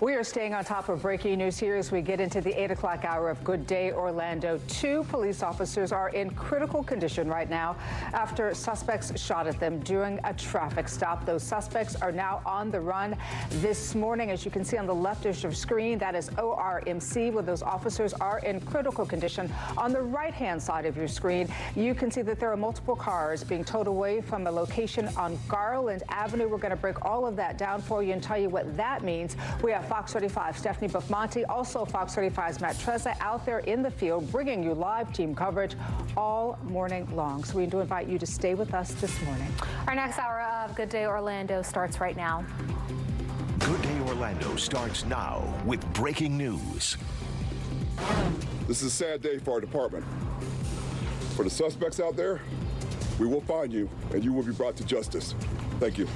We are staying on top of breaking news here as we get into the 8 o'clock hour of Good Day Orlando. Two police officers are in critical condition right now after suspects shot at them during a traffic stop. Those suspects are now on the run this morning. As you can see on the left of your screen, that is ORMC, where those officers are in critical condition. On the right hand side of your screen, you can see that there are multiple cars being towed away from a location on Garland Avenue. We're going to break all of that down for you and tell you what that means. We have Fox 35 Stephanie Belmonte, also Fox 35's Matt Trezza out there in the field bringing you live team coverage all morning long. So we do invite you to stay with us this morning. Our next hour of Good Day Orlando starts right now. Good Day Orlando starts now with breaking news. This is a sad day for our department. For the suspects out there, we will find you and you will be brought to justice. Thank you.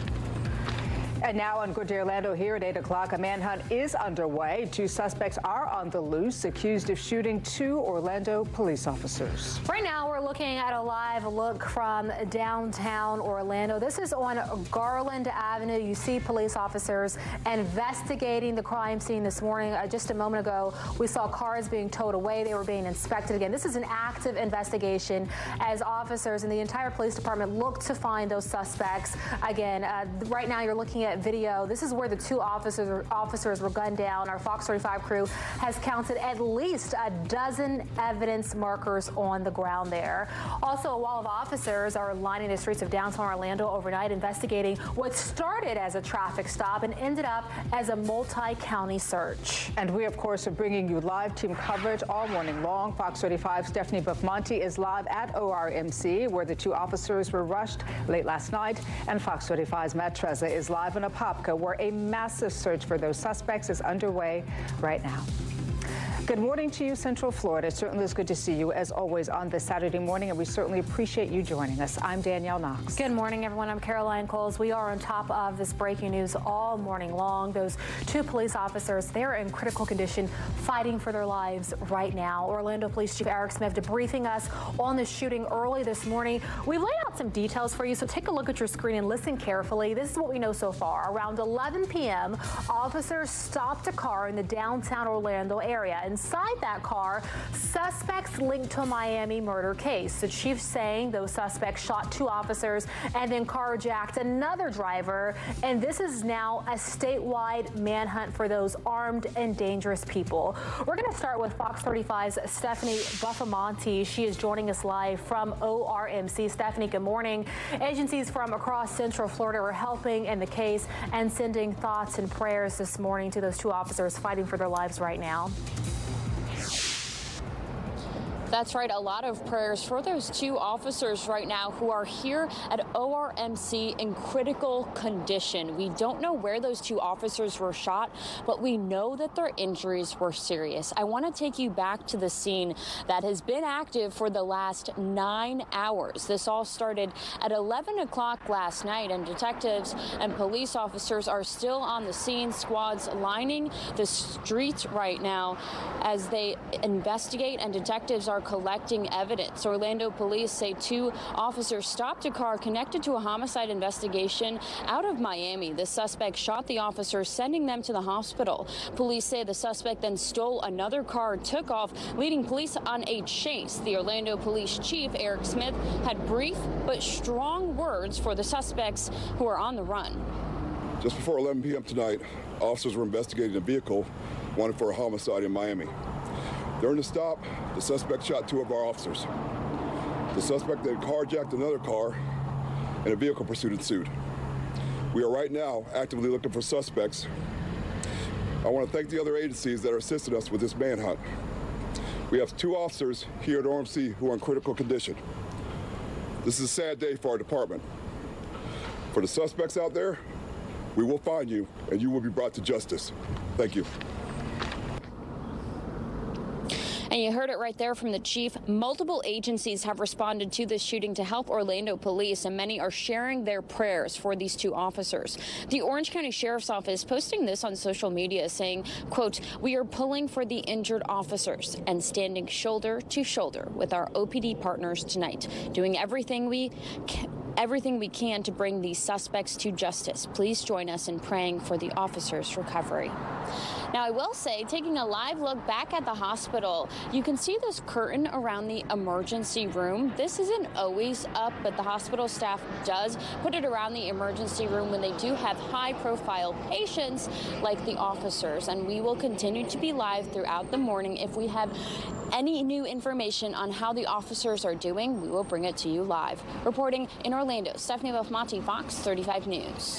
And now on Good Day Orlando here at 8 o'clock, a manhunt is underway. Two suspects are on the loose, accused of shooting two Orlando police officers. Right now, we're looking at a live look from downtown Orlando. This is on Garland Avenue. You see police officers investigating the crime scene this morning. Uh, just a moment ago, we saw cars being towed away. They were being inspected again. This is an active investigation as officers and the entire police department look to find those suspects. Again, uh, right now, you're looking at video. This is where the two officers officers were gunned down. Our Fox 35 crew has counted at least a dozen evidence markers on the ground there. Also, a wall of officers are lining the streets of downtown Orlando overnight investigating what started as a traffic stop and ended up as a multi-county search. And we, of course, are bringing you live team coverage all morning long. Fox 35 Stephanie Belmonte is live at ORMC, where the two officers were rushed late last night. And Fox 35's Matt Trezza is live Apopka, where a massive search for those suspects is underway right now. Good morning to you, Central Florida. It certainly is good to see you, as always, on this Saturday morning, and we certainly appreciate you joining us. I'm Danielle Knox. Good morning, everyone. I'm Caroline Coles. We are on top of this breaking news all morning long. Those two police officers, they're in critical condition, fighting for their lives right now. Orlando Police Chief Eric Smith debriefing us on the shooting early this morning. We've laid out some details for you, so take a look at your screen and listen carefully. This is what we know so far. Around 11 p.m., officers stopped a car in the downtown Orlando area. Inside that car suspects linked to a Miami murder case. The chief saying those suspects shot two officers and then carjacked another driver. And this is now a statewide manhunt for those armed and dangerous people. We're going to start with Fox 35's Stephanie Belmonte. She is joining us live from ORMC. Stephanie, good morning. Agencies from across Central Florida are helping in the case and sending thoughts and prayers this morning to those two officers fighting for their lives right now. That's right. A lot of prayers for those two officers right now who are here at ORMC in critical condition. We don't know where those two officers were shot, but we know that their injuries were serious. I want to take you back to the scene that has been active for the last nine hours. This all started at 11 o'clock last night, and detectives and police officers are still on the scene. Squads lining the streets right now as they investigate, and detectives are collecting evidence. Orlando police say two officers stopped a car connected to a homicide investigation out of Miami. The suspect shot the officers, sending them to the hospital. Police say the suspect then stole another car, took off, leading police on a chase. The Orlando police chief, Eric Smith, had brief but strong words for the suspects who are on the run. Just before 11 p.m. tonight, officers were investigating a vehicle wanted for a homicide in Miami. During the stop, the suspect shot two of our officers. The suspect then carjacked another car, and a vehicle pursuit ensued. We are right now actively looking for suspects. I want to thank the other agencies that are assisting us with this manhunt. We have two officers here at ORMC who are in critical condition. This is a sad day for our department. For the suspects out there, we will find you and you will be brought to justice. Thank you. And you heard it right there from the chief. Multiple agencies have responded to this shooting to help Orlando police, and many are sharing their prayers for these two officers. The Orange County Sheriff's Office posting this on social media saying, quote, we are pulling for the injured officers and standing shoulder to shoulder with our OPD partners tonight, doing everything we can everything we can to bring these suspects to justice. Please join us in praying for the officer's recovery. Now, I will say, taking a live look back at the hospital, you can see this curtain around the emergency room. This isn't always up, but the hospital staff does put it around the emergency room when they do have high profile patients like the officers. And we will continue to be live throughout the morning. If we have any new information on how the officers are doing, we will bring it to you live. Reporting in Orlando, Stephanie Belmonte, Fox 35 News.